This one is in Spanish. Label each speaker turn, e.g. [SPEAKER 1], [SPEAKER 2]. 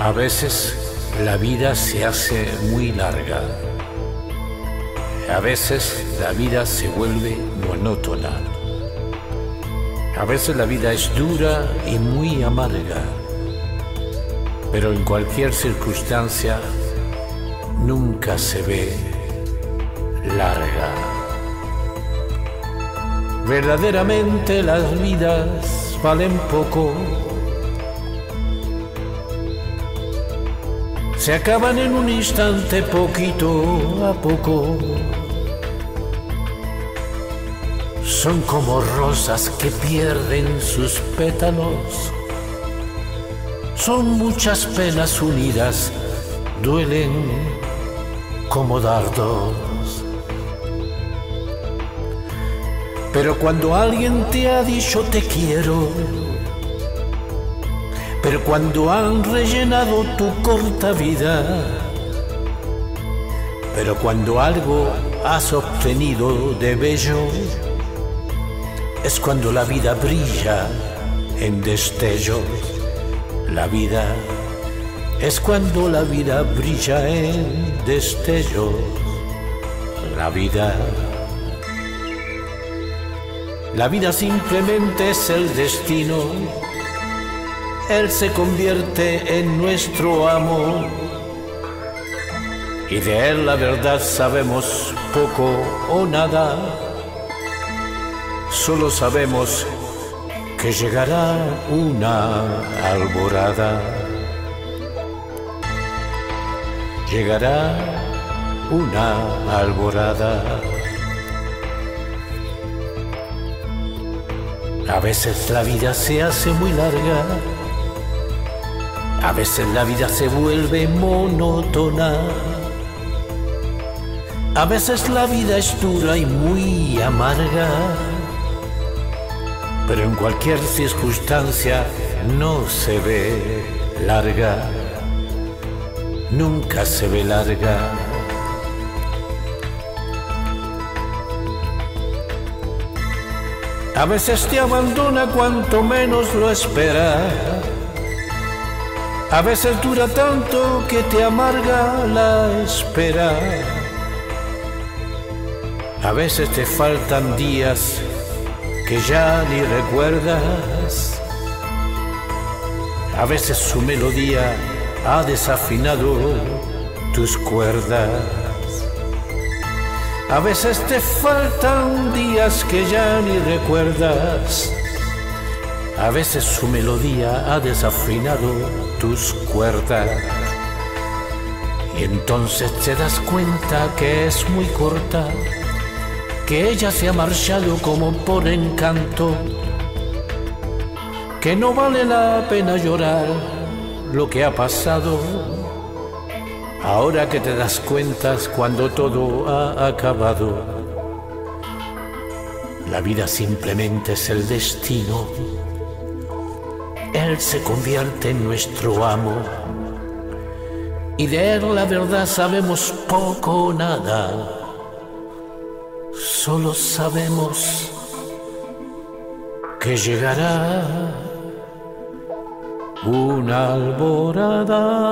[SPEAKER 1] A veces la vida se hace muy larga. A veces la vida se vuelve monótona. A veces la vida es dura y muy amarga. Pero en cualquier circunstancia nunca se ve larga. Verdaderamente las vidas valen poco se acaban en un instante poquito a poco. Son como rosas que pierden sus pétalos. Son muchas penas unidas, duelen como dardos. Pero cuando alguien te ha dicho te quiero, pero cuando han rellenado tu corta vida, pero cuando algo has obtenido de bello, es cuando la vida brilla en destellos. La vida es cuando la vida brilla en destellos. La vida. La vida simplemente es el destino él se convierte en nuestro amo. Y de Él la verdad sabemos poco o nada. Solo sabemos que llegará una alborada. Llegará una alborada. A veces la vida se hace muy larga a veces la vida se vuelve monótona. A veces la vida es dura y muy amarga. Pero en cualquier circunstancia no se ve larga. Nunca se ve larga. A veces te abandona cuanto menos lo esperas a veces dura tanto que te amarga la espera. A veces te faltan días que ya ni recuerdas. A veces su melodía ha desafinado tus cuerdas. A veces te faltan días que ya ni recuerdas. A veces su melodía ha desafinado tus cuerdas. Y entonces te das cuenta que es muy corta, que ella se ha marchado como por encanto, que no vale la pena llorar lo que ha pasado. Ahora que te das cuenta cuando todo ha acabado, la vida simplemente es el destino él se convierte en nuestro amo. Y de Él la verdad sabemos poco o nada. Solo sabemos que llegará una alborada.